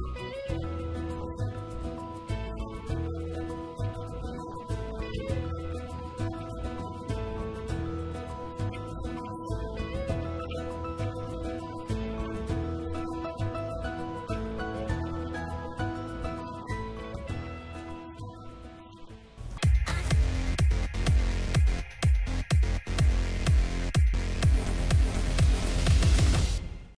Bye.